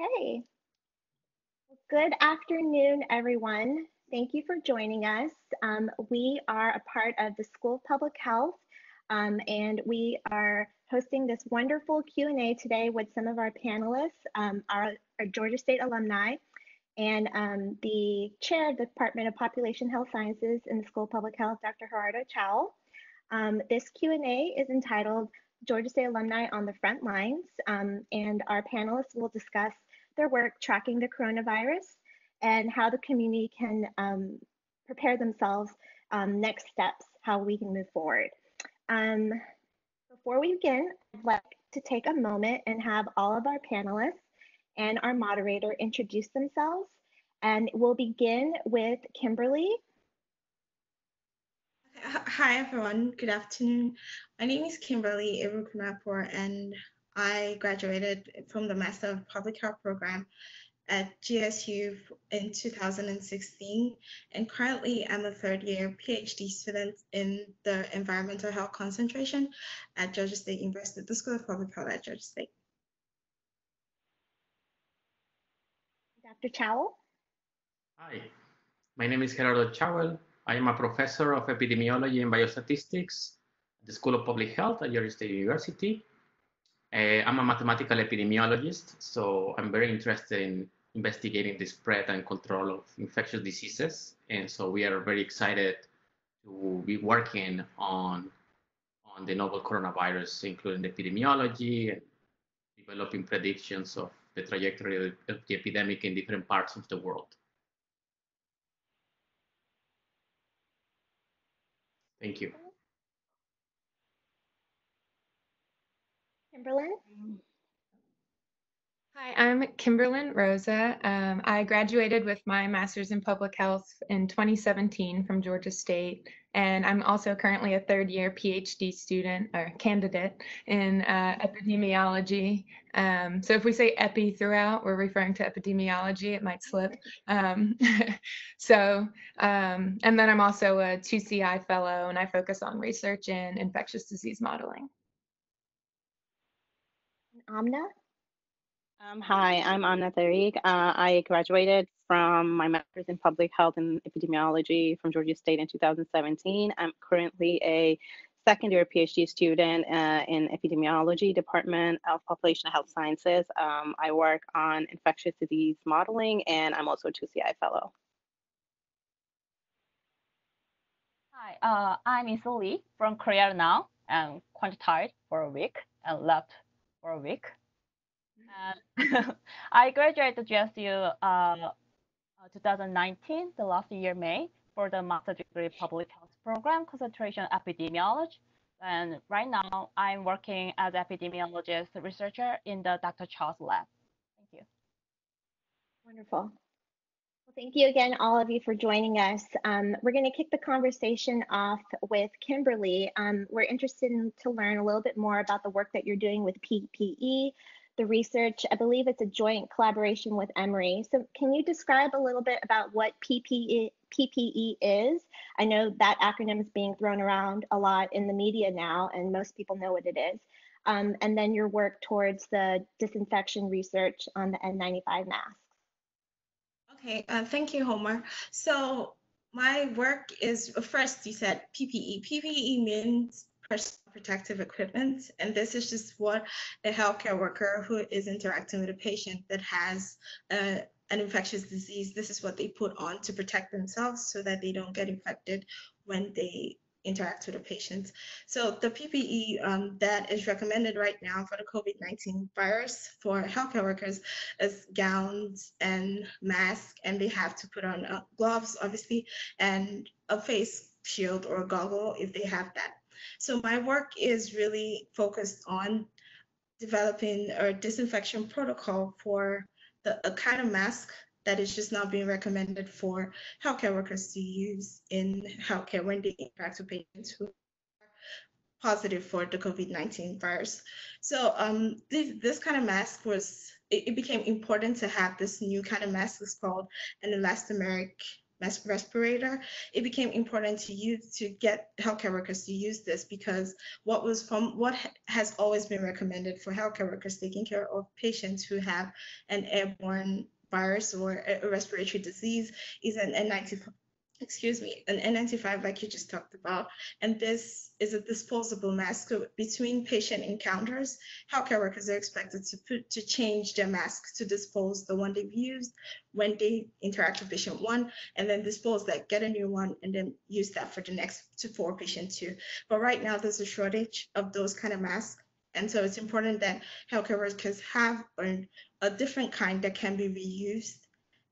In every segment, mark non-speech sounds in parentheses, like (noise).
Okay. Good afternoon, everyone. Thank you for joining us. Um, we are a part of the School of Public Health, um, and we are hosting this wonderful Q&A today with some of our panelists, um, our, our, Georgia State alumni, and um, the chair of the Department of Population Health Sciences in the School of Public Health, Dr. Gerardo Chowell. Um, this Q&A is entitled Georgia State Alumni on the Front Lines, um, and our panelists will discuss their work tracking the coronavirus and how the community can um, prepare themselves um, next steps, how we can move forward. Um, before we begin, I'd like to take a moment and have all of our panelists and our moderator introduce themselves. And we'll begin with Kimberly. Hi, everyone. Good afternoon. My name is Kimberly Erukunuakpor, and I graduated from the Master of Public Health program at GSU in 2016, and currently I'm a third year PhD student in the environmental health concentration at Georgia State University, the School of Public Health at Georgia State. Dr. Chowell? Hi, my name is Gerardo Chowell. I am a professor of epidemiology and biostatistics at the School of Public Health at Georgia State University. Uh, I'm a mathematical epidemiologist, so I'm very interested in investigating the spread and control of infectious diseases. And so we are very excited to be working on, on the novel coronavirus, including the epidemiology and developing predictions of the trajectory of the epidemic in different parts of the world. Thank you. Kimberlyn? Hi, I'm Kimberlyn Roosa. Um, I graduated with my master's in public health in 2017 from Georgia State, and I'm also currently a third year PhD student or candidate in uh, epidemiology. Um, so if we say epi throughout, we're referring to epidemiology, it might slip. Um, (laughs) so, um, and then I'm also a 2CI fellow, and I focus on research in infectious disease modeling. Amna? Um, hi, I'm Amna Tariq. Uh, I graduated from my master's in public health and epidemiology from Georgia State in 2017. I'm currently a second year PhD student uh, in epidemiology department of population health sciences. Um, I work on infectious disease modeling and I'm also a 2CI fellow. Hi, uh, I'm Yiseul Lee from Korea now and quantified for a week and left for a week. And (laughs) I graduated GSU uh, uh 2019, the last year May, for the master degree public health program concentration epidemiology. And right now, I'm working as epidemiologist researcher in the Dr. Chowell's lab. Thank you. Wonderful. Thank you again, all of you, for joining us. Um, we're going to kick the conversation off with Kimberly. Um, we're interested in, to learn a little bit more about the work that you're doing with PPE, the research. I believe it's a joint collaboration with Emory. So can you describe a little bit about what PPE, PPE is? I know that acronym is being thrown around a lot in the media now, and most people know what it is. Um, and then your work towards the disinfection research on the N95 masks. Okay, uh, thank you, Homa. So my work is first you said PPE. PPE means personal protective equipment. And this is just what a healthcare worker who is interacting with a patient that has uh, an infectious disease, this is what they put on to protect themselves so that they don't get infected when they interact with the patients. So the PPE um, that is recommended right now for the COVID-19 virus for healthcare workers is gowns and masks, and they have to put on uh, gloves, obviously, and a face shield or a goggle if they have that. So my work is really focused on developing a disinfection protocol for the a kind of mask that is just not being recommended for healthcare workers to use in healthcare when they interact with patients who are positive for the COVID-19 virus. So um, this, this kind of mask was, it, it, became important to have this new kind of mask. It's called an elastomeric respirator, it became important to use to get healthcare workers to use this because what was from what has always been recommended for healthcare workers taking care of patients who have an airborne virus or a respiratory disease is an N95 excuse me, an N95 like you just talked about. And this is a disposable mask. So between patient encounters, healthcare workers are expected to put to change their mask to dispose the one they've used when they interact with patient one, and then dispose that, get a new one, and then use that for the next to four patient two. But right now there's a shortage of those kind of masks. And so it's important that healthcare workers have a, different kind that can be reused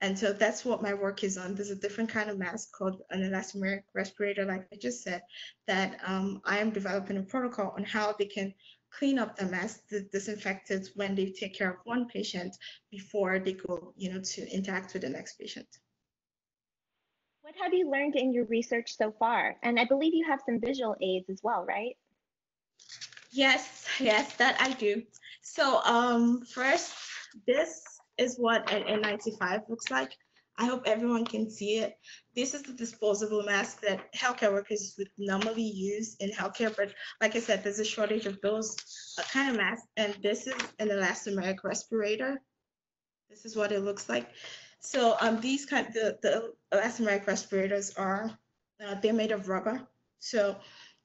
and so that's what my work is on. There's a different kind of mask called an elastomeric respirator, like I just said, that um, I am developing a protocol on how they can clean up the mask, the disinfected when they take care of one patient before they go, you know, to interact with the next patient. What have you learned in your research so far? And I believe you have some visual aids as well, right? Yes, yes, that I do. So um, first, this is what an N95 looks like. I hope everyone can see it. This is the disposable mask that healthcare workers would normally use in healthcare, but like I said, there's a shortage of those uh, kind of masks, and this is an elastomeric respirator. This is what it looks like. So um, these kind the, the elastomeric respirators are, uh, they're made of rubber. So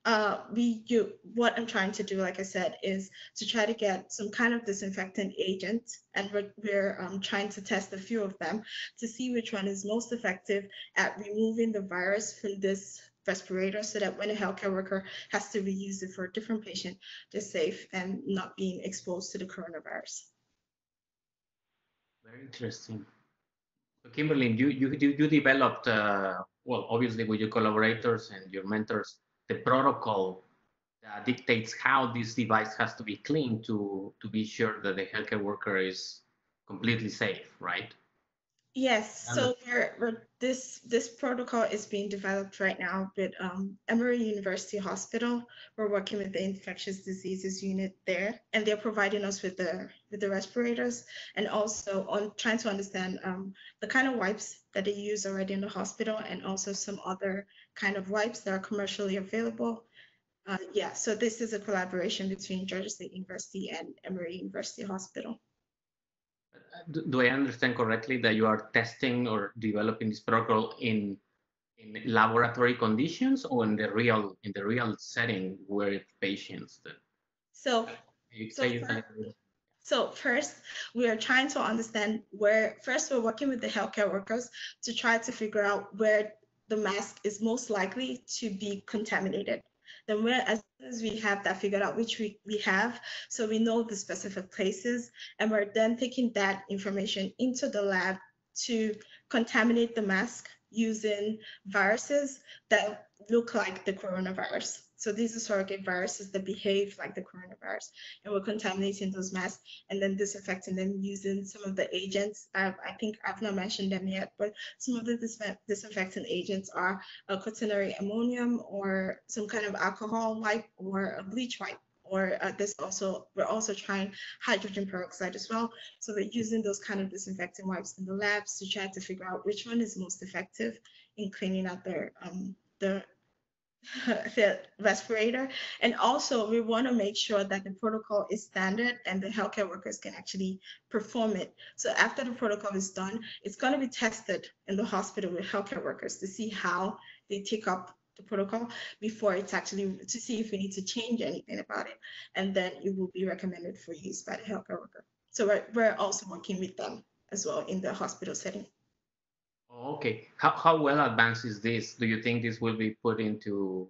uh, we you what I'm trying to do, like I said, is to try to get some kind of disinfectant agent, and we're, we're um, trying to test a few of them to see which one is most effective at removing the virus from this respirator, so that when a healthcare worker has to reuse it for a different patient, they're safe and not being exposed to the coronavirus. Very interesting. So Kimberly, you you you developed uh, well, obviously with your collaborators and your mentors the protocol that dictates how this device has to be cleaned to to be sure that the healthcare worker is completely safe, right? Yes. So we're, we're, this this protocol is being developed right now with um, Emory University Hospital. We're working with the infectious diseases unit there, and they're providing us with the with the respirators and also on trying to understand um, the kind of wipes that they use already in the hospital, and also some other kind of wipes that are commercially available. Uh, yeah. So this is a collaboration between Georgia State University and Emory University Hospital do, I understand correctly that you are testing or developing this protocol in in laboratory conditions or in the real in the real setting with patients? So, so, first, so first, we are trying to understand where. First, we're working with the healthcare workers to try to figure out where the mask is most likely to be contaminated. Then as soon as we have that figured out, which we, we have, so we know the specific places, and we're then taking that information into the lab to contaminate the mask using viruses that look like the coronavirus. So these are surrogate viruses that behave like the coronavirus, and we're contaminating those masks and then disinfecting them using some of the agents. I, I think I've not mentioned them yet, but some of the disinfectant agents are a quaternary ammonium or some kind of alcohol wipe or a bleach wipe or uh, this also we're also trying hydrogen peroxide as well so we're using those kind of disinfectant wipes in the labs to try to figure out which one is most effective in cleaning out their um, the (laughs) the respirator. And also we want to make sure that the protocol is standard and the healthcare workers can actually perform it. So after the protocol is done, it's going to be tested in the hospital with healthcare workers to see how they take up the protocol before it's actually to see if we need to change anything about it. And then it will be recommended for use by the healthcare worker. So we're, we're also working with them as well in the hospital setting. Okay. How, how well advanced is this? Do you think this will be put into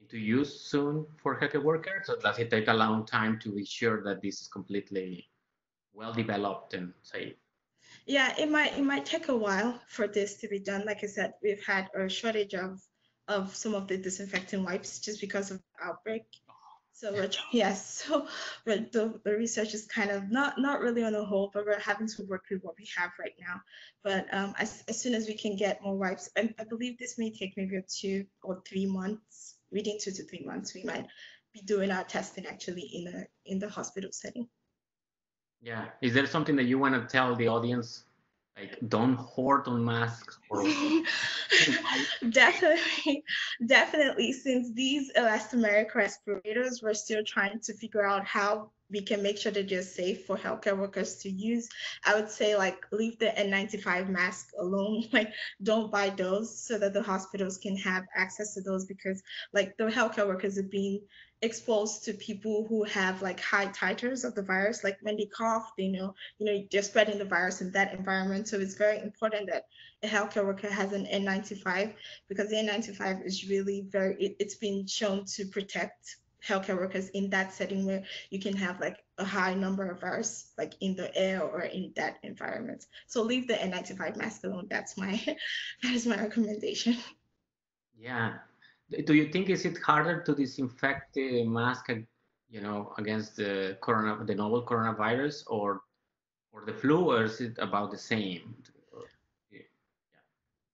into use soon for healthcare workers, or does it take a long time to be sure that this is completely well developed and safe? Yeah, it might it might take a while for this to be done. Like I said, we've had a shortage of of some of the disinfectant wipes just because of the outbreak. So (laughs) yes, so the, the research is kind of not not really on a hold, but we're having to work with what we have right now. But um, as, as soon as we can get more wipes, I, I believe this may take maybe two or three months, within two to three months, we might be doing our testing actually in a in the hospital setting. Yeah, is there something that you want to tell the audience Like, don't hoard on masks or (laughs) (laughs) definitely, definitely. Since these elastomeric respirators, we're still trying to figure out how we can make sure that they're safe for healthcare workers to use. I would say like leave the N95 mask alone. (laughs) Like don't buy those so that the hospitals can have access to those because like the healthcare workers are being exposed to people who have like high titers of the virus. Like when they cough, they know, you know, they're spreading the virus in that environment. So it's very important that a healthcare worker has an N95 because the N95 is really very, it, it's been shown to protect healthcare workers in that setting where you can have like a high number of virus like in the air or in that environment. So leave the N95 mask alone. That's my (laughs) that is my recommendation. Yeah. Do you think is it harder to disinfect the mask, you know, against the corona, the novel coronavirus, or or the flu, or is it about the same?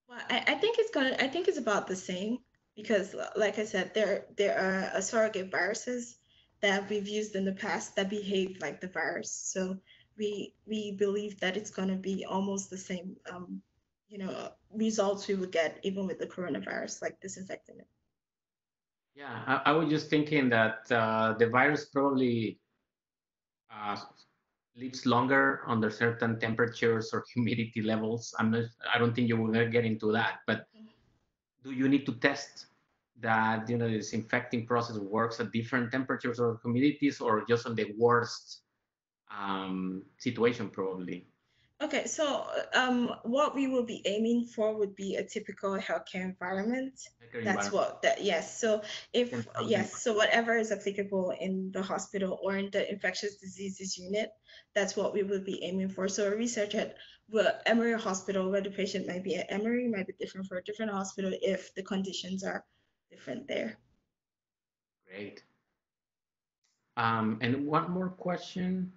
Well, I, I think it's gonna. I think it's about the same because like I said, there there are surrogate viruses that we've used in the past that behave like the virus. So we we believe that it's going to be almost the same, um, you know, results we would get even with the coronavirus, like disinfecting it. Yeah, I, I was just thinking that uh, the virus probably uh, lives longer under certain temperatures or humidity levels. I'm not. I don't think you will get into that, but. Do you need to test that you know the disinfecting process works at different temperatures or humidities or just on the worst um, situation probably okay so um, what we will be aiming for would be a typical healthcare environment healthcare that's environment. what that yes so if yes so whatever is applicable in the hospital or in the infectious diseases unit that's what we will be aiming for so a research at well, Emory Hospital, where the patient might be at Emory, might be different for a different hospital if the conditions are different there. Great. Um, and one more question.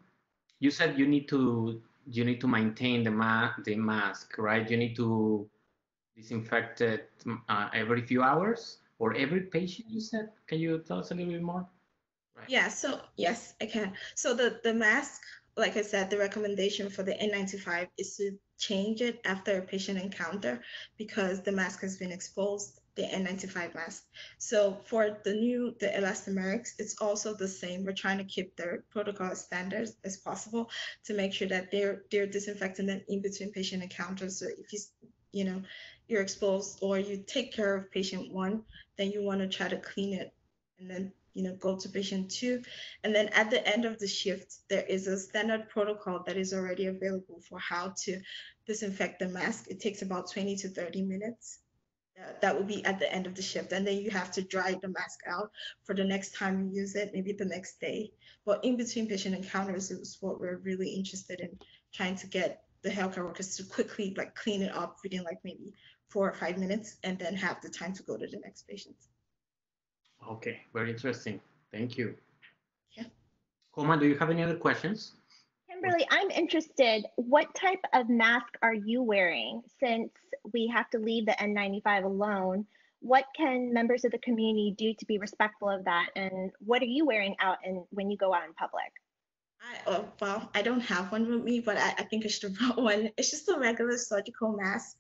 You said you need to you need to maintain the ma the mask, right? You need to disinfect it uh, every few hours or every patient. You said. Can you tell us a little bit more? Right. Yeah. So yes, I can. So the the mask, like I said, the recommendation for the N95 is to change it after a patient encounter because the mask has been exposed the N95 mask. So for the new, the elastomerics, it's also the same. We're trying to keep their protocol standards as possible to make sure that they're they're disinfecting them in between patient encounters. So if you you know you're exposed or you take care of patient one, then you want to try to clean it and then you know go to patient two and then at the end of the shift there is a standard protocol that is already available for how to disinfect the mask it takes about 20 to 30 minutes Uh, that will be at the end of the shift. And then you have to dry the mask out for the next time you use it maybe the next day. But in between patient encounters it was what we're really interested in trying to get the healthcare workers to quickly like clean it up within like maybe four or five minutes and then have the time to go to the next patient. Okay very interesting. Thank you. Yeah. Homa, do you have any other questions Kimberly, I'm interested. What type of mask are you wearing since we have to leave the N95 alone? What can members of the community do to be respectful of that? And what are you wearing out and when you go out in public? I, oh, well, I don't have one with me, but I, I think I should have (laughs) brought one. It's just a regular surgical mask.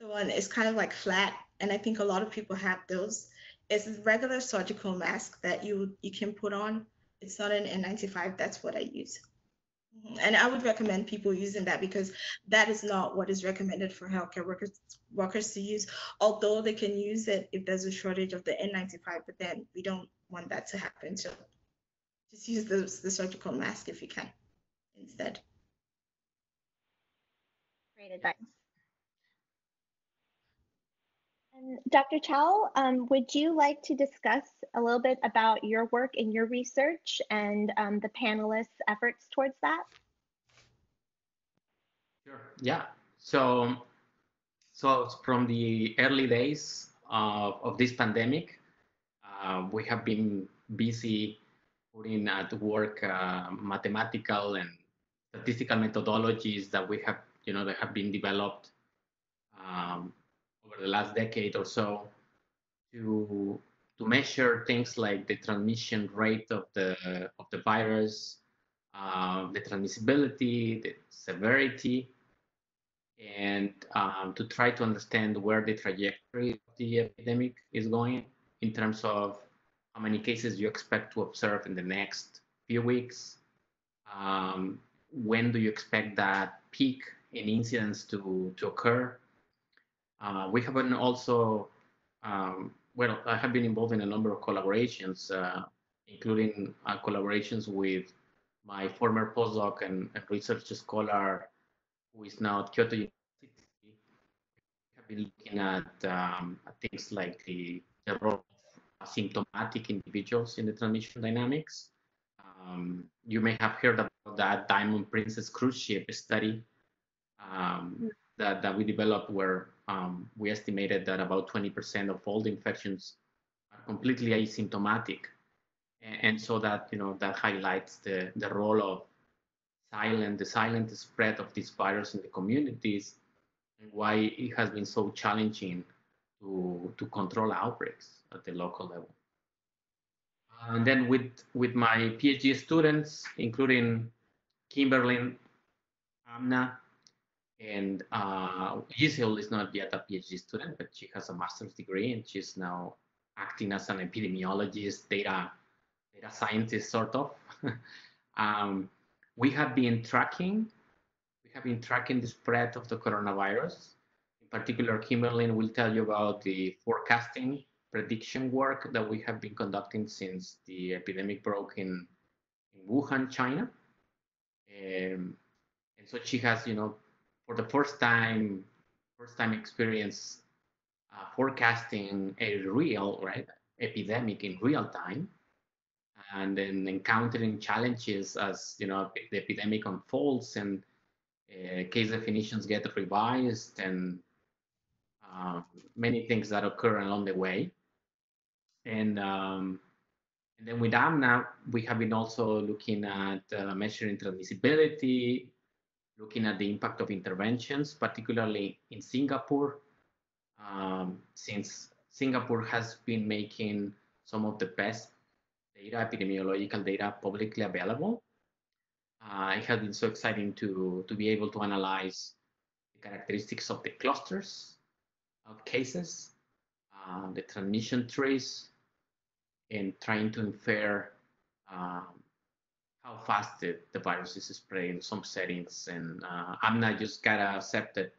The one is kind of like flat, and I think a lot of people have those. It's a regular surgical mask that you you can put on. It's not an N95. That's what I use. Mm-hmm. And I would recommend people using that because that is not what is recommended for healthcare workers workers to use. Although they can use it if there's a shortage of the N95, but then we don't want that to happen. So just use the, the surgical mask if you can instead. Great advice. Dr. Chow, um, would you like to discuss a little bit about your work and your research and um, the panelists' efforts towards that? Sure. Yeah. So, so from the early days of, of this pandemic, uh, we have been busy putting at work uh, mathematical and statistical methodologies that we have, you know, that have been developed um, the last decade or so to to measure things like the transmission rate of the of the virus, uh, the transmissibility, the severity, and um, to try to understand where the trajectory of the epidemic is going in terms of how many cases you expect to observe in the next few weeks. Um, when do you expect that peak in incidence to, to occur? Uh, we have been also, um, well, I have been involved in a number of collaborations, uh, including uh, collaborations with my former postdoc and, and research scholar who is now at Kyoto University, We have been looking at, um, things like the, the role of asymptomatic individuals in the transmission dynamics. Um, you may have heard about that Diamond Princess cruise ship study um, that, that we developed where um, we estimated that about 20% of all the infections are completely asymptomatic. And, so that, you know, that highlights the, the role of silent, the silent spread of this virus in the communities and why it has been so challenging to, to control outbreaks at the local level. And then with, with my PhD students, including Kimberly, Amna, and uh, is not yet a PhD student, but she has a master's degree and she's now acting as an epidemiologist, data, data scientist, sort of. (laughs) um, we have been tracking, we have been tracking the spread of the coronavirus. In particular, Kimberly will tell you about the forecasting prediction work that we have been conducting since the epidemic broke in, in Wuhan, China. Um, and so she has, you know, for the first time, first time experience uh, forecasting a real, right, epidemic in real time and then encountering challenges as you know the epidemic unfolds and uh, case definitions get revised and uh, many things that occur along the way. And, um, and then with AMNA, we have been also looking at uh, measuring transmissibility, looking at the impact of interventions, particularly in Singapore, um, since Singapore has been making some of the best data, epidemiological data publicly available. Uh, it has been so exciting to, to be able to analyze the characteristics of the clusters of cases, uh, the transmission trees, and trying to infer um, how fast the, the virus is spreading in some settings. And uh, AMNA just got accepted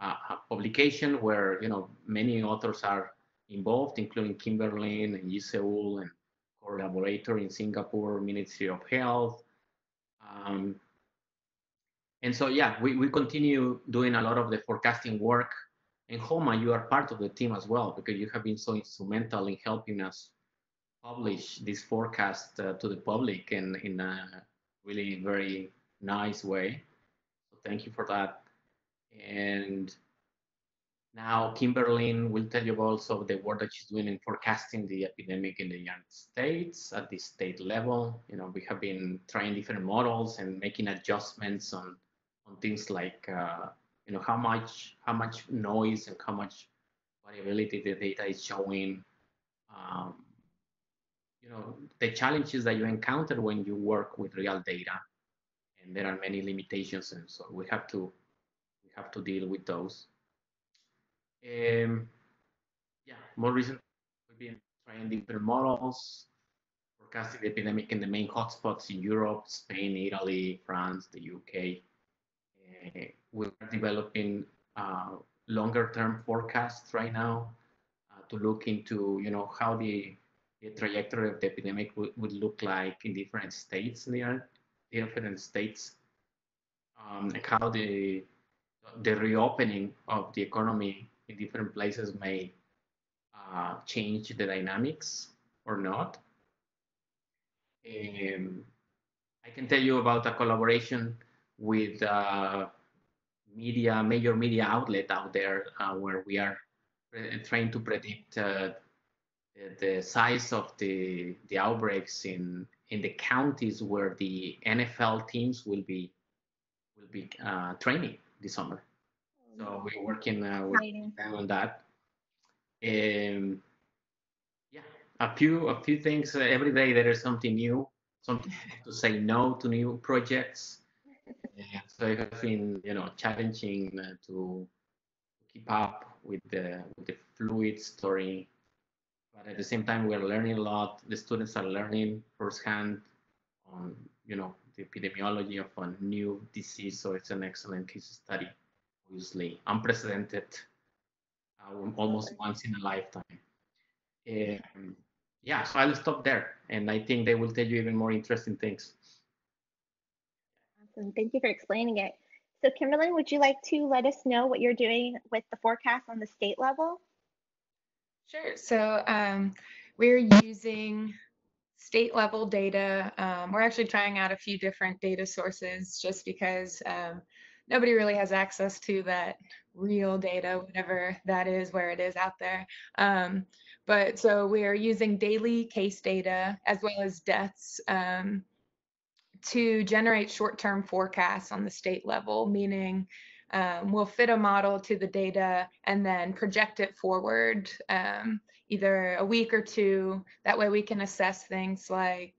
uh, a publication where you know many authors are involved, including Kimberly and Yiseul and collaborator in Singapore Ministry of Health. Um, and so, yeah, we, we continue doing a lot of the forecasting work. And Homa, you are part of the team as well because you have been so instrumental in helping us publish this forecast uh, to the public in, in a really very nice way. So thank you for that. And now, Kimberly will tell you also the work that she's doing in forecasting the epidemic in the United States at the state level. You know, we have been trying different models and making adjustments on on things like uh, you know how much how much noise and how much variability the data is showing. Um, you know, the challenges that you encounter when you work with real data, and there are many limitations, and so we have to we have to deal with those. Um, yeah, more recently, we've been trying different models, forecasting the epidemic in the main hotspots in Europe, Spain, Italy, France, the UK. Uh, we're developing uh, longer term forecasts right now uh, to look into, you know, how the, the trajectory of the epidemic would, look like in different states in the different states, um, and how the the reopening of the economy in different places may uh, change the dynamics or not. Um, I can tell you about a collaboration with uh, media, major media outlet out there uh, where we are trying to predict uh, the, the, size of the, the outbreaks in, in the counties where the NFL teams will be will be uh, training this summer. So we're working uh, with them on that. Um, yeah, a few a few things uh, every day. There is something new, something (laughs) to say no to new projects. Yeah, so it has been, you know, challenging uh, to keep up with the with the fluid story, but at the same time, we're learning a lot. The students are learning firsthand on, you know, the epidemiology of a new disease. So it's an excellent case study, obviously unprecedented, uh, almost once in a lifetime. Um, yeah, so I'll stop there, and I think they will tell you even more interesting things. Awesome. Thank you for explaining it. So kimberly would you like to let us know what you're doing with the forecast on the state level? Sure. So um, we're using state level data. Um, we're actually trying out a few different data sources just because um, nobody really has access to that real data, whatever that is, where it is out there. Um, but so we are using daily case data as well as deaths um, to generate short-term forecasts on the state level, meaning um, we'll fit a model to the data and then project it forward um, either a week or two. That way we can assess things like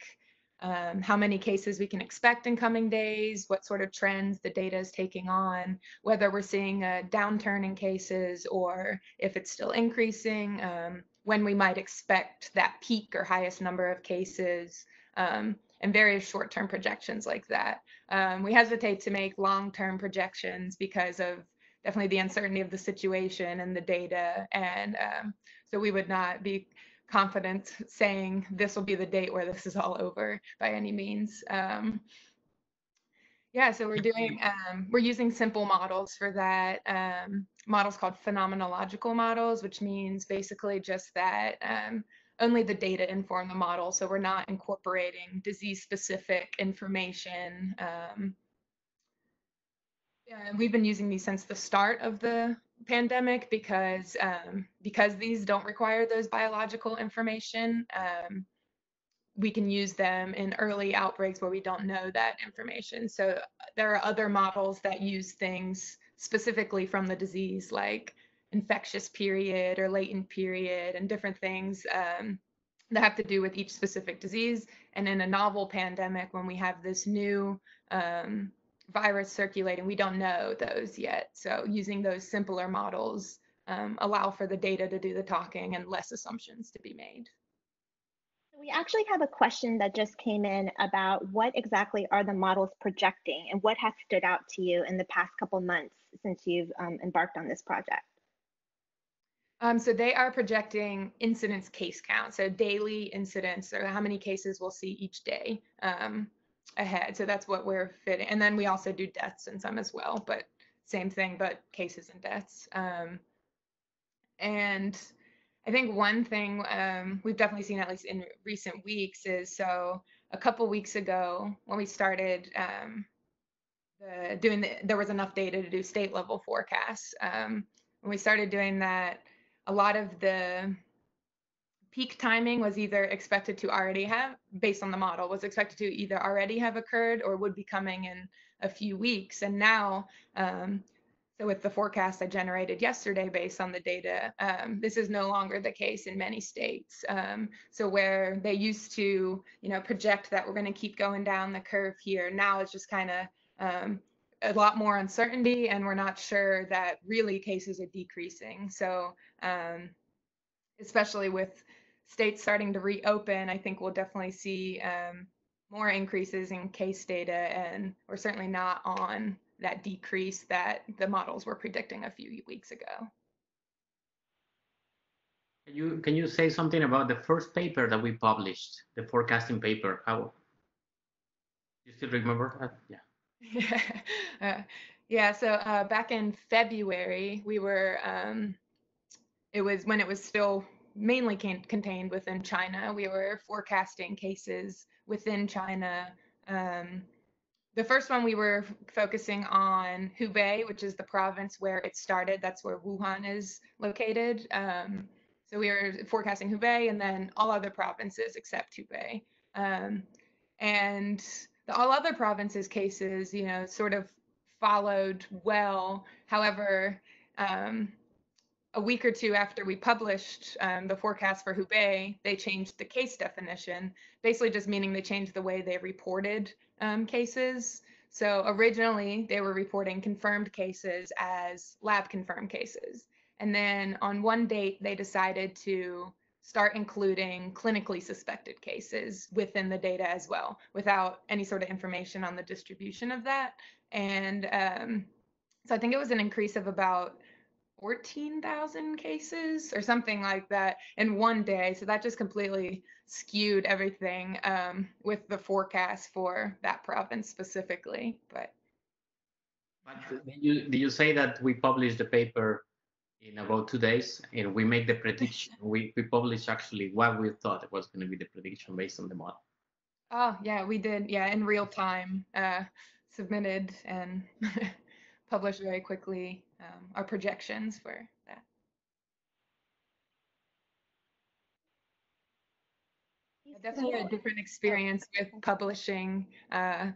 um, how many cases we can expect in coming days, what sort of trends the data is taking on, whether we're seeing a downturn in cases or if it's still increasing, um, when we might expect that peak or highest number of cases. Um, and various short-term projections like that. Um, we hesitate to make long-term projections because of definitely the uncertainty of the situation and the data. And um, so we would not be confident saying this will be the date where this is all over by any means. Um, yeah, so we're doing, um, we're using simple models for that. Um, models called phenomenological models, which means basically just that um, only the data inform the model. So we're not incorporating disease specific information. Um, we've been using these since the start of the pandemic because um, because these don't require those biological information. Um, we can use them in early outbreaks where we don't know that information. So there are other models that use things specifically from the disease, like infectious period or latent period and different things um, that have to do with each specific disease. And in a novel pandemic, when we have this new um, virus circulating, we don't know those yet. So using those simpler models um, allow for the data to do the talking and less assumptions to be made. We actually have a question that just came in about what exactly are the models projecting and what has stood out to you in the past couple months since you've um, embarked on this project? Um, so they are projecting incidence case count, so daily incidents or how many cases we'll see each day um, ahead. So that's what we're fitting. And then we also do deaths in some as well, but same thing, but cases and deaths. Um, and I think one thing um, we've definitely seen, at least in recent weeks, is so a couple weeks ago when we started um, the, doing the, there was enough data to do state level forecasts. Um, when we started doing that, a lot of the peak timing was either expected to already have, based on the model, was expected to either already have occurred or would be coming in a few weeks. And now, um, so with the forecast I generated yesterday based on the data, um, this is no longer the case in many states. Um, so where they used to, you know, project that we're going to keep going down the curve here, now it's just kind of um, a lot more uncertainty and we're not sure that really cases are decreasing. So um, especially with states starting to reopen, I think we'll definitely see um, more increases in case data and we're certainly not on that decrease that the models were predicting a few weeks ago. Can you, can you say something about the first paper that we published, the forecasting paper? How, you still remember that? Yeah. (laughs) Yeah, uh, yeah. So uh, back in February, we were. Um, it was when it was still mainly can- contained within China. We were forecasting cases within China. Um, the first one we were focusing on Hubei, which is the province where it started. That's where Wuhan is located. Um, so we were forecasting Hubei and then all other provinces except Hubei. Um, and all other provinces cases, you know, sort of followed well. However, um, a week or two after we published um, the forecast for Hubei, they changed the case definition, basically just meaning they changed the way they reported um, cases. So originally they were reporting confirmed cases as lab confirmed cases. And then on one date, they decided to start including clinically suspected cases within the data as well, without any sort of information on the distribution of that. And um, so I think it was an increase of about 14,000 cases or something like that in one day. So that just completely skewed everything um, with the forecast for that province specifically. But, but did you, did you say that we published the paper in about two days and we make the prediction? (laughs) we, we publish actually what we thought was going to be the prediction based on the model. Oh, yeah, we did. Yeah, in real time, uh, submitted and (laughs) published very quickly um, our projections for that. Definitely a different experience with publishing uh,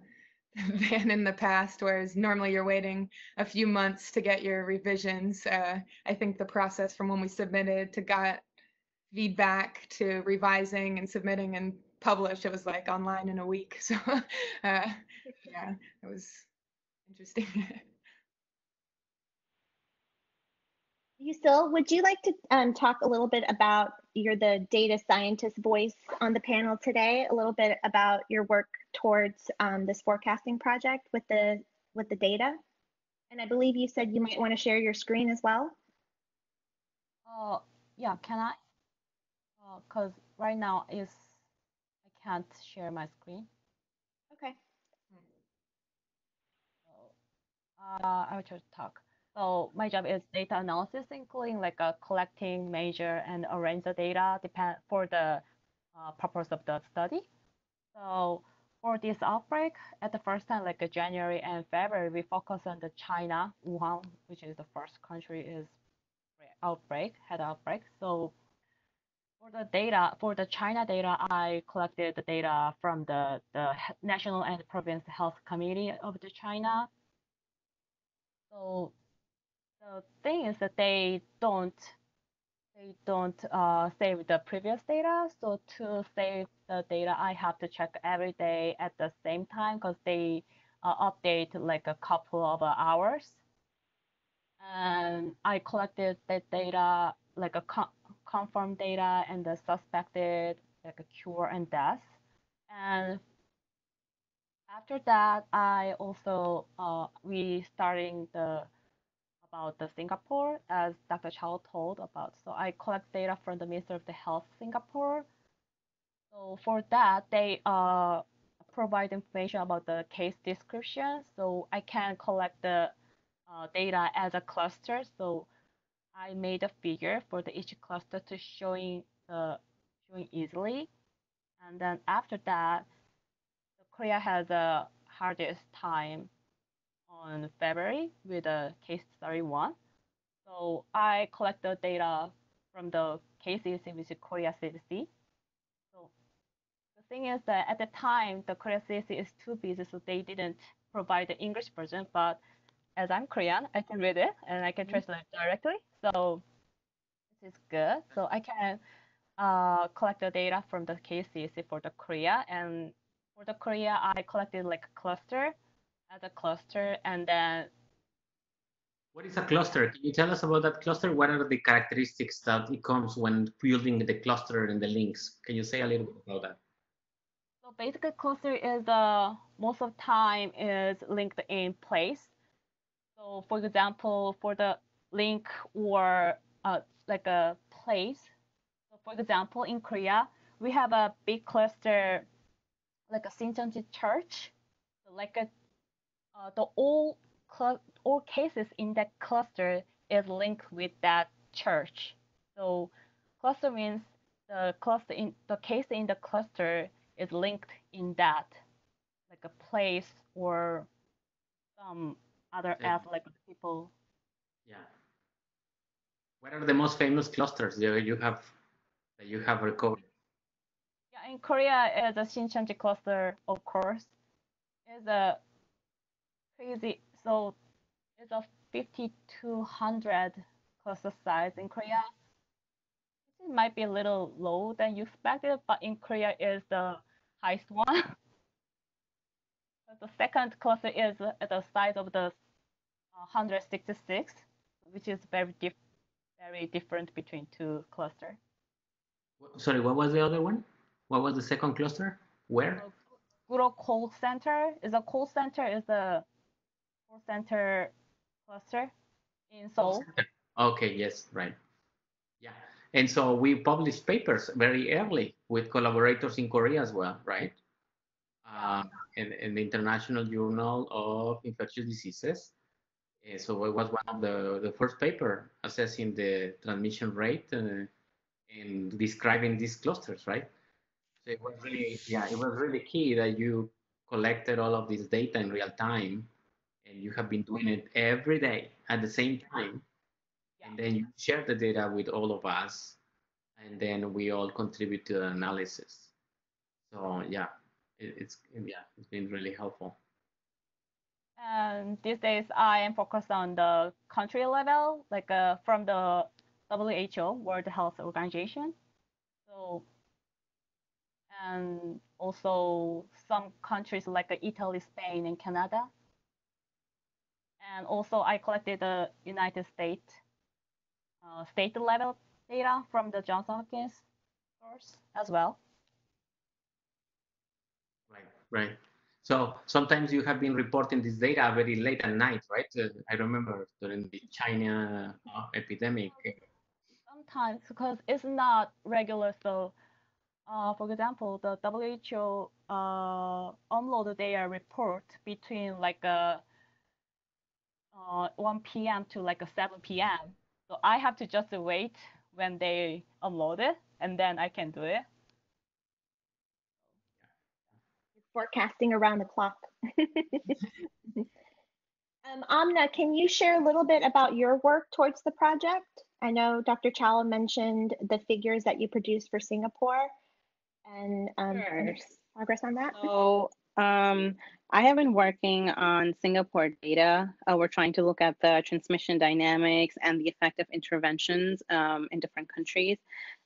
(laughs) than in the past, whereas normally you're waiting a few months to get your revisions. Uh, I think the process from when we submitted to got feedback to revising and submitting and publish, it was like online in a week. (laughs) So uh, yeah, it was interesting. (laughs) Yiseul, would you like to um, talk a little bit about you're the data scientist voice on the panel today, a little bit about your work towards um, this forecasting project with the with the data? And I believe you said you might want to share your screen as well. Uh, yeah, can I? Because uh, right now is I can't share my screen. Okay. Uh, I will just talk. So my job is data analysis, including like uh, collecting, measure, and arrange the data depend for the uh, purpose of the study. So for this outbreak, at the first time, like uh, January and February, we focus on the China, Wuhan, which is the first country is outbreak, had outbreak. So for the data, for the China data, I collected the data from the, the National and Province Health Committee of the China. So the thing is that they don't they don't uh, save the previous data. So to save the data, I have to check every day at the same time because they uh, update like a couple of hours. And I collected that data, like a con confirmed data and the suspected like a cure and death. And after that, I also uh, we starting the about the Singapore, as Dr. Chow told about. So I collect data from the Ministry of the Health Singapore. So for that, they uh, provide information about the case description. So I can collect the uh, data as a cluster. So I made a figure for the each cluster to showing the showing easily. And then after that, Korea has the hardest time on February with a case study one. So I collect the data from the cases in which Korea CDC. So the thing is that at the time, the Korea CDC is too busy, so they didn't provide the English version. But as I'm Korean, I can read it and I can mm-hmm. translate directly. So this is good. So I can uh, collect the data from the KCDC for the Korea. And for the Korea, I collected like a cluster as a cluster and then what is a cluster? Can you tell us about that cluster? What are the characteristics that it comes when building the cluster and the links? Can you say a little bit about that? So basically cluster is uh, most of time is linked in place. So for example, for the link or uh, like a place. So for example, in Korea, we have a big cluster like a Shincheonji church, so like a uh, the all all cases in that cluster is linked with that church. So cluster means the cluster in the case in the cluster is linked in that, like a place or some other okay. as like people. Yeah. What are the most famous clusters that you have that you have recorded? Yeah, in Korea, is a Shincheonji cluster, of course, is a crazy. So it's a 5200 cluster size in Korea. It might be a little low than you expected, but in Korea is the highest one. (laughs) The second cluster is at the size of the uh, 166, which is very diff very different between two clusters. Sorry, what was the other one? What was the second cluster? Where? Guro call center is a call center is a call center cluster in Seoul. Okay, yes, right. Yeah, and so we published papers very early with collaborators in Korea as well, right? Uh, in, in the International Journal of Infectious Diseases. Uh, so it was one of the, the first paper assessing the transmission rate uh, and describing these clusters, right? So it was really, yeah, it was really key that you collected all of this data in real time and you have been doing it every day at the same time. And then you share the data with all of us and then we all contribute to the analysis. So yeah, it, it's, yeah, it's been really helpful. And these days I am focused on the country level, like uh, from the WHO, World Health Organization. So, and also some countries like Italy, Spain, and Canada. And also I collected the United States uh, state level data from the Johns Hopkins source as well. Right, right. So sometimes you have been reporting this data very late at night, right? Uh, I remember during the China uh, epidemic. Sometimes because it's not regular. So, uh, for example, the WHO uh, upload their report between like a uh, 1 p.m. to like a 7 p.m. So I have to just wait when they unload it, and then I can do it. forecasting around the clock. (laughs) um, Amna, can you share a little bit about your work towards the project? I know Dr. Chowell mentioned the figures that you produced for Singapore and um, Sure. progress on that. So um, I have been working on Singapore data. Uh, we're trying to look at the transmission dynamics and the effect of interventions um, in different countries,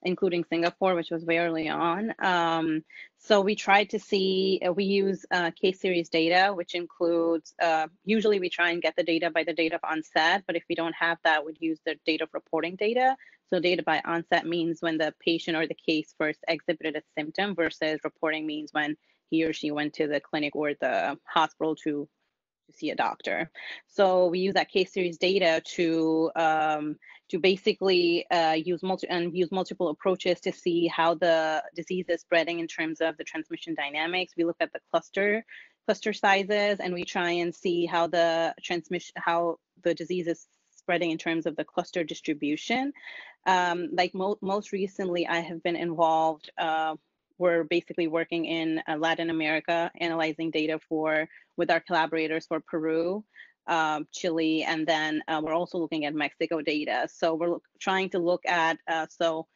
including Singapore, which was very early on. Um, so we tried to see, uh, we use uh, case series data, which includes, uh, usually we try and get the data by the date of onset, but if we don't have that, we'd use the date of reporting data. So data by onset means when the patient or the case first exhibited a symptom versus reporting means when he or she went to the clinic or the hospital to to see a doctor. So we use that case series data to um, to basically uh, use multi and use multiple approaches to see how the disease is spreading in terms of the transmission dynamics. We look at the cluster cluster sizes and we try and see how the transmission how the disease is spreading in terms of the cluster distribution. Um, like mo most recently, I have been involved. Uh, we're basically working in uh, Latin America, analyzing data for with our collaborators for Peru, um, Chile, and then uh, we're also looking at Mexico data. So we're look, trying to look at uh, so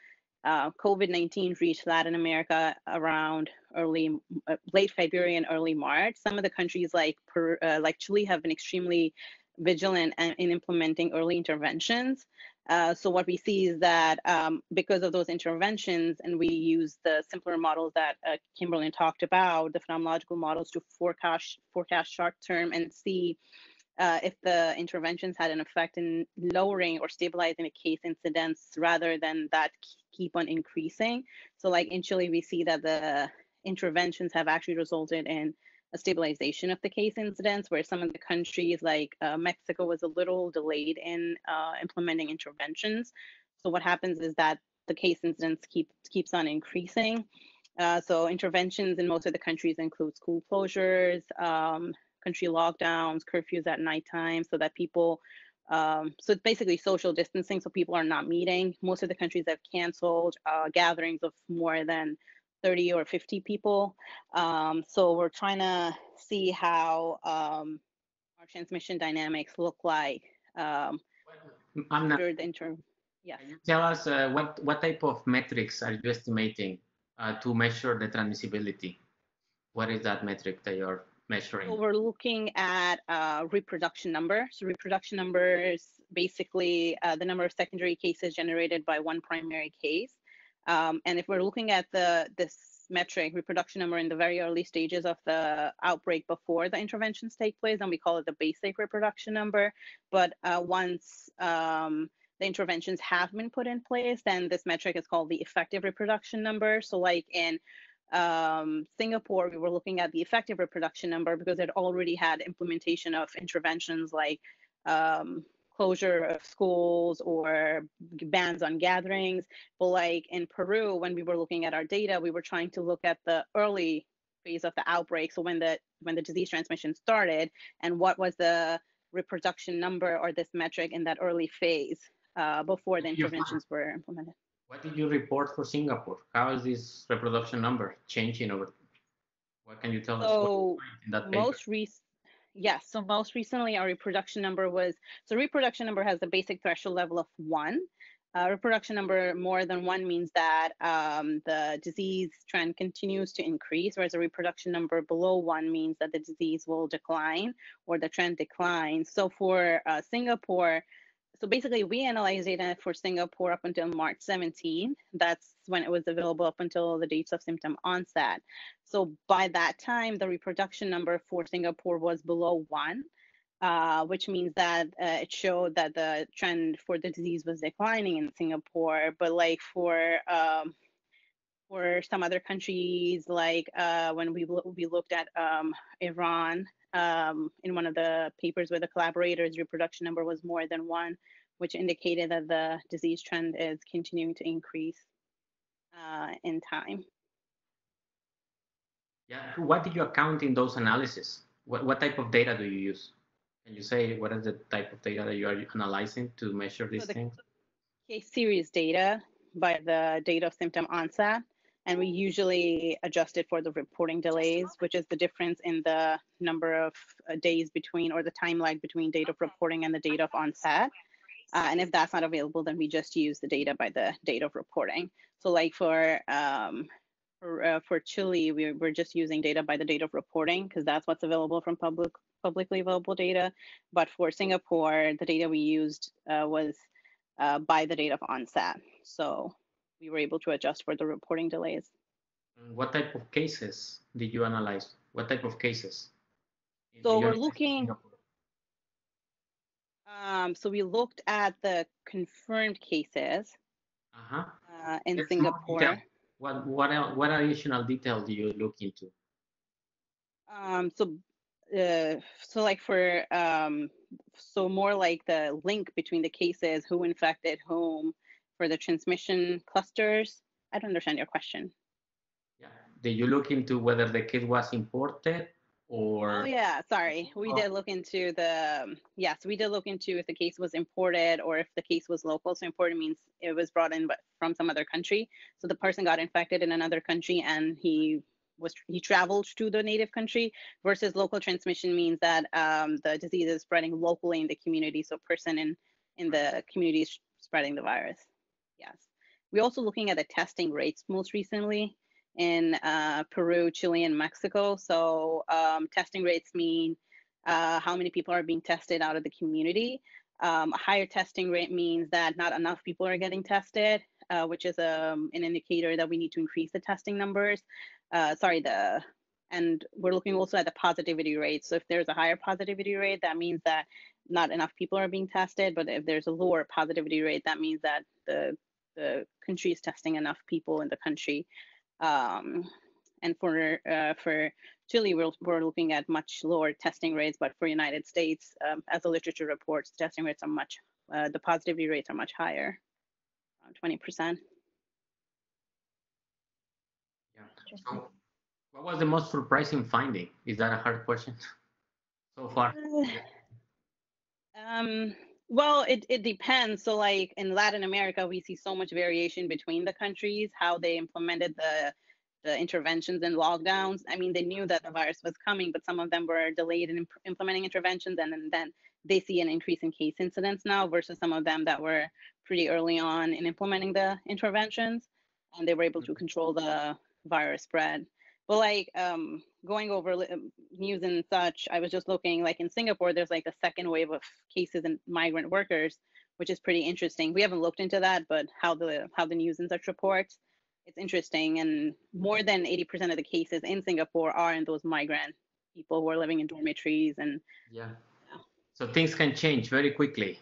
uh, COVID-19 reached Latin America around early, uh, late February and early March. Some of the countries like Peru, uh, like Chile have been extremely vigilant in implementing early interventions. Uh, so what we see is that um, because of those interventions, and we use the simpler models that uh, Kimberly talked about, the phenomenological models to forecast forecast short term and see uh, if the interventions had an effect in lowering or stabilizing the case incidence rather than that keep on increasing. So like in Chile, we see that the interventions have actually resulted in a stabilization of the case incidents, where some of the countries like uh, Mexico was a little delayed in uh, implementing interventions. So what happens is that the case incidents keep, keeps on increasing. Uh, so interventions in most of the countries include school closures, um, country lockdowns, curfews at nighttime, so that people um, so it's basically social distancing, so people are not meeting. Most of the countries have canceled uh, gatherings of more than 30 or 50 people. Um, so we're trying to see how um, our transmission dynamics look like um, I'm not, the interim. Yes. can you tell us uh, what, what type of metrics are you estimating uh, to measure the transmissibility? What is that metric that you're measuring? So we're looking at uh, reproduction number. So reproduction number is basically uh, the number of secondary cases generated by one primary case. Um, and if we're looking at the this metric, reproduction number in the very early stages of the outbreak before the interventions take place, then we call it the basic reproduction number. But uh, once um, the interventions have been put in place, then this metric is called the effective reproduction number. So like in um, Singapore, we were looking at the effective reproduction number because it already had implementation of interventions like um, closure of schools or bans on gatherings. But like in Peru, when we were looking at our data, we were trying to look at the early phase of the outbreak. So when the when the disease transmission started and what was the reproduction number or this metric in that early phase uh, before the interventions were implemented. What did you report for Singapore? How is this reproduction number changing over? What can you tell so us? in that most recent, yes. So most recently, our reproduction number was so reproduction number has a basic threshold level of one. Uh, reproduction number more than one means that um, the disease trend continues to increase, whereas a reproduction number below one means that the disease will decline or the trend declines. So for uh, Singapore, so basically we analyzed data for Singapore up until March 17. That's when it was available up until the dates of symptom onset. So by that time, the reproduction number for Singapore was below one, uh, which means that uh, it showed that the trend for the disease was declining in Singapore. But like for um, for some other countries, like uh, when we we looked at um, Iran, um, in one of the papers with the collaborators, reproduction number was more than one, which indicated that the disease trend is continuing to increase uh, in time. Yeah, what did you account in those analyses? What, what type of data do you use? Can you say what is the type of data that you are analyzing to measure these so the things? Case series data by the date of symptom onset and we usually adjust it for the reporting delays, which is the difference in the number of uh, days between or the time lag between date of reporting and the date of onset. Uh, and if that's not available, then we just use the data by the date of reporting. So like for um, for, uh, for Chile, we, we're just using data by the date of reporting because that's what's available from public publicly available data. But for Singapore, the data we used uh, was uh, by the date of onset. So we were able to adjust for the reporting delays. What type of cases did you analyze? What type of cases? So we're looking. Um, so we looked at the confirmed cases uh-huh. uh, in Singapore. What what else, what additional detail do you look into? Um, so uh, so like for um, so more like the link between the cases, who infected whom, for the transmission clusters? I don't understand your question. Yeah. Did you look into whether the kit was imported or? Oh yeah, sorry. We oh. did look into the, yes, we did look into if the case was imported or if the case was local. So imported means it was brought in from some other country. So the person got infected in another country and he was he traveled to the native country versus local transmission means that um, the disease is spreading locally in the community so person in in the community is spreading the virus Yes. We're also looking at the testing rates most recently in uh, Peru, Chile, and Mexico. So um, testing rates mean uh, how many people are being tested out of the community. Um, a higher testing rate means that not enough people are getting tested, uh, which is um, an indicator that we need to increase the testing numbers. Uh, sorry, the and we're looking also at the positivity rate. So if there's a higher positivity rate, that means that not enough people are being tested. But if there's a lower positivity rate, that means that the the country is testing enough people in the country. Um, and for uh, for Chile, we're, we're looking at much lower testing rates, but for United States, um, as the literature reports, testing rates are much, uh, the positivity rates are much higher, around 20%. Yeah. So what was the most surprising finding? Is that a hard question (laughs) so far? Uh, um, well, it, it depends. So, like in Latin America, we see so much variation between the countries, how they implemented the the interventions and lockdowns. I mean, they knew that the virus was coming, but some of them were delayed in imp- implementing interventions, and, and then they see an increase in case incidents now versus some of them that were pretty early on in implementing the interventions, and they were able to mm-hmm. control the virus spread. But like um, going over um, news and such, I was just looking like in Singapore, there's like a second wave of cases in migrant workers, which is pretty interesting. We haven't looked into that, but how the how the news and such reports. it's interesting. And more than 80% of the cases in Singapore are in those migrant people who are living in dormitories and Yeah. So things can change very quickly.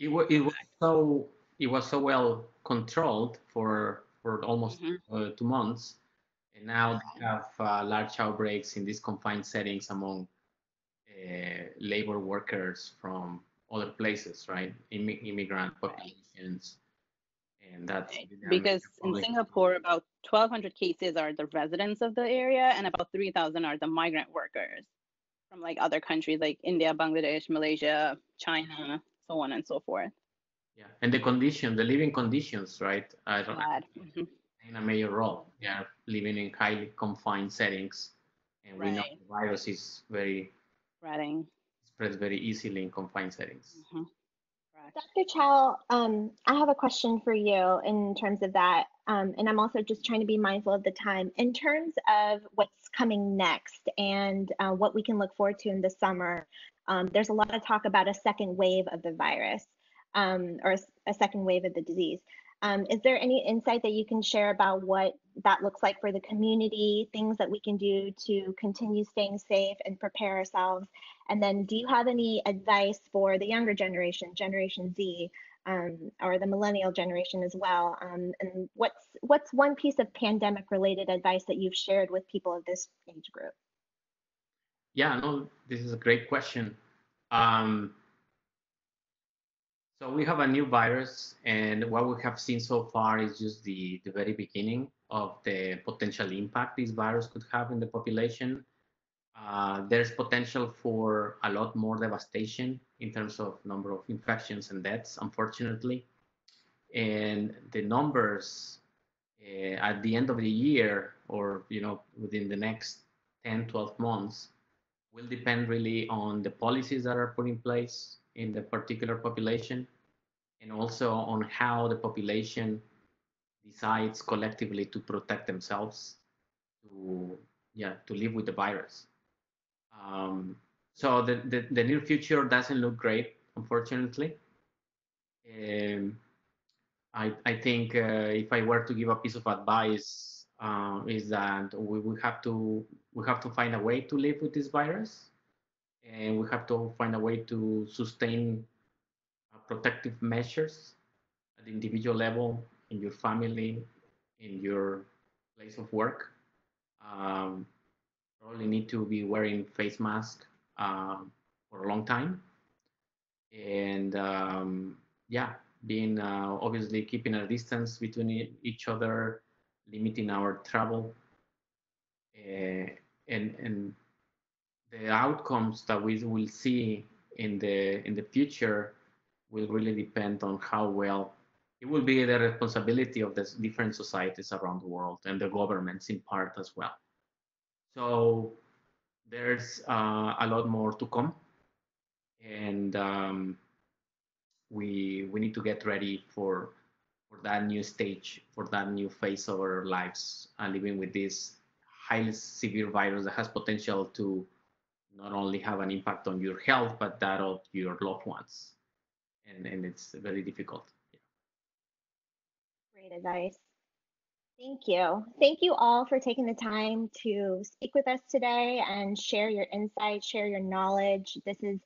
It, wa- it was so it was so well controlled for for almost Mhm. uh, two months, and now they have uh, large outbreaks in these confined settings among uh, labor workers from other places, right? Immi- immigrant populations, and that's Right, the Dominican because in Singapore, about 1,200 cases are the residents of the area, and about 3,000 are the migrant workers from like other countries like India, Bangladesh, Malaysia, China, so on and so forth. Yeah, and the condition, the living conditions, right? I don't Bad. Mhm. In a major role. They are living in highly confined settings, and we know the virus is very Spreading. spreads very easily in confined settings. Mhm. Dr. Chowell, um, I have a question for you in terms of that. Um, and I'm also just trying to be mindful of the time. In terms of what's coming next and uh, what we can look forward to in the summer, um, there's a lot of talk about a second wave of the virus um, or a second wave of the disease. Um, is there any insight that you can share about what that looks like for the community, things that we can do to continue staying safe and prepare ourselves? And then, do you have any advice for the younger generation, Generation Z, um, or the millennial generation as well? Um, and what's what's one piece of pandemic-related advice that you've shared with people of this age group? Yeah, no, this is a great question. Um, so we have a new virus, and what we have seen so far is just the, the very beginning of the potential impact this virus could have in the population. Uh, there's potential for a lot more devastation in terms of number of infections and deaths, unfortunately. And the numbers uh, at the end of the year, or you know, within the next 10, 12 months, will depend really on the policies that are put in place in the particular population and also on how the population decides collectively to protect themselves to yeah to live with the virus. Um, so the, the, the near future doesn't look great unfortunately. Um, I, I think uh, if I were to give a piece of advice uh, is that we, we have to we have to find a way to live with this virus and we have to find a way to sustain uh, protective measures at the individual level in your family in your place of work. Um, probably need to be wearing face mask um, for a long time. And um, yeah being uh, obviously keeping a distance between each other limiting our travel uh, and and the outcomes that we will see in the in the future will really depend on how well it will be the responsibility of the different societies around the world and the governments in part as well. So there's uh, a lot more to come and um, we we need to get ready for for that new stage for that new phase of our lives and living with this highly severe virus that has potential to not only have an impact on your health but that of your loved ones and and it's very difficult Great advice. Thank you. Thank you all for taking the time to speak with us today and share your insights, share your knowledge. This is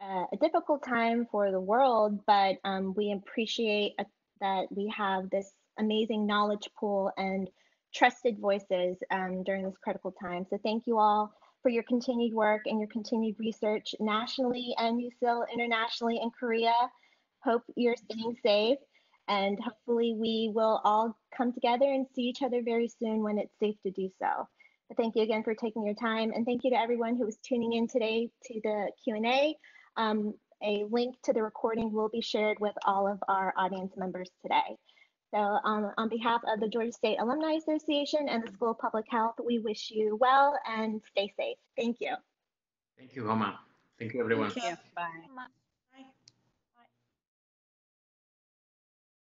uh, a difficult time for the world, but um, we appreciate uh, that we have this amazing knowledge pool and trusted voices um, during this critical time. So thank you all for your continued work and your continued research nationally and Yiseul internationally in Korea. Hope you're staying safe and hopefully we will all come together and see each other very soon when it's safe to do so. But thank you again for taking your time and thank you to everyone who was tuning in today to the Q&A. Um, a link to the recording will be shared with all of our audience members today. So um, on behalf of the Georgia State Alumni Association and the School of Public Health, we wish you well and stay safe. Thank you. thank you Homa thank you everyone Thank you. Bye. Ma-